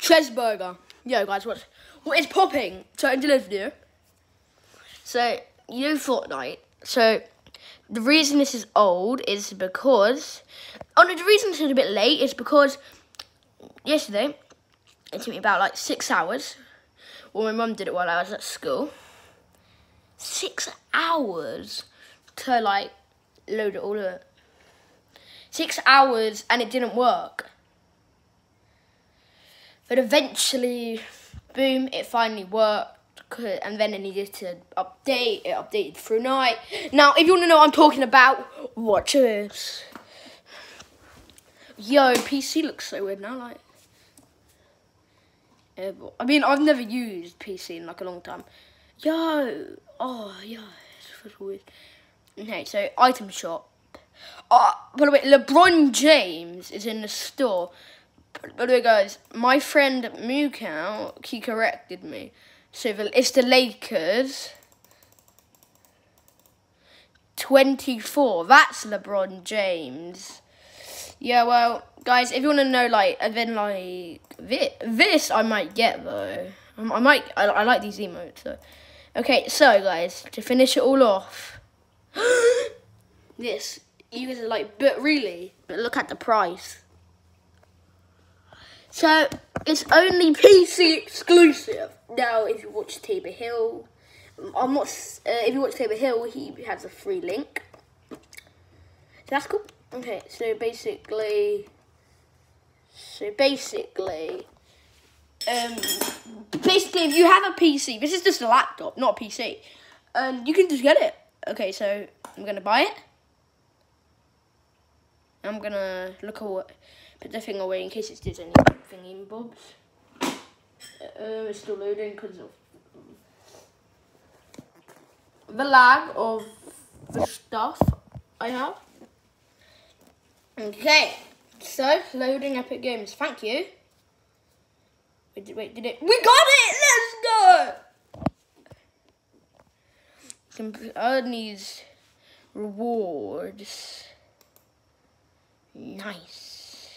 Chesburger. Yo, guys, what what is popping? So in today's video, so you know Fortnite. So the reason this is old is because oh no, the reason this is a bit late is because yesterday it took me about like six hours. Well, my mum did it while I was at school. Six hours to like load it all up. Six hours and it didn't work. But eventually, boom, it finally worked. And then it needed to update. It updated through night. Now, if you want to know what I'm talking about, watch this. Yo, PC looks so weird now. Like, I mean, I've never used PC in like a long time. Yo, oh, yeah, it's weird. Okay, so item shop. Uh, by the way, LeBron James is in the store. By the way, guys, my friend Mukau, he corrected me. So it's the Lakers. 24. That's LeBron James. Yeah, well, guys, if you want to know, like, and then, like, this, this I might get, though. Um, I might, I, I like these emotes, though. Okay, so, guys, to finish it all off. this, you guys are like, but really? But look at the price. So, it's only PC exclusive. Now, if you watch Tabor Hill, I'm not, uh, if you watch Tabor Hill, he has a free link. So that's cool. Okay, so basically, so basically, um, basically, if you have a PC, this is just a laptop, not a PC, um, you can just get it. Okay, so I'm gonna buy it. I'm gonna look away, put the thing away in case it does anything in bobs. Uh, it's still loading because of the lag of the stuff I have. Okay, so loading Epic Games. Thank you. Wait, did, wait, did it? We got it! Let's go! Earn these rewards. Nice.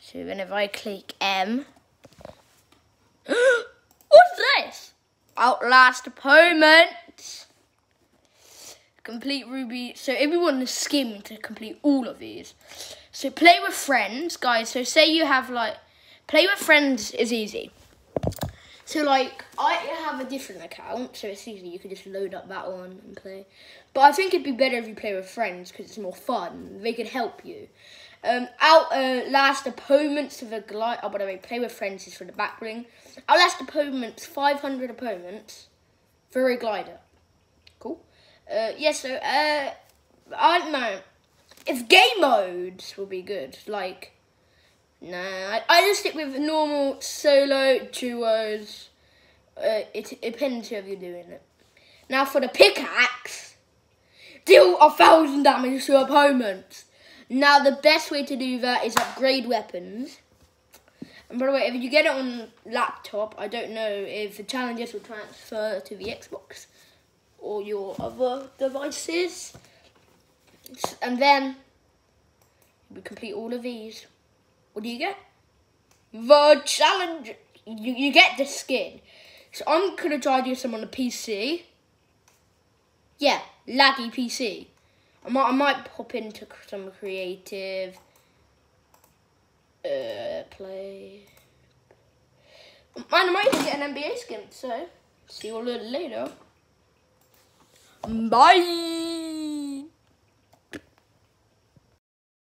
So then if I click M. What's this? Outlast opponent. Complete Ruby. So everyone is skimming to complete all of these. So play with friends, guys. So say you have like, play with friends is easy. So like, I have a different account, so it's easy. You can just load up that one and play. But I think it'd be better if you play with friends because it's more fun. They can help you. Um, outlast uh, last opponents of a glide. Oh, by the way, play with friends is for the back bling. Our last opponents, 500 opponents for a glider. Cool. Uh, yeah, so, uh, I don't know. If game modes will be good, like, Nah, I, I just stick with normal solo duos. Uh, it, it depends if you're doing it. Now for the pickaxe, deal a thousand damage to opponents. Now the best way to do that is upgrade weapons. And by the way, if you get it on laptop, I don't know if the challenges will transfer to the Xbox or your other devices. And then we complete all of these. What do you get? The challenge. You, you get the skin. So I'm going to try do some on the PC. Yeah, laggy PC. I might, I might pop into some creative uh, play. Man, I might even get an NBA skin, so see you all later. Bye!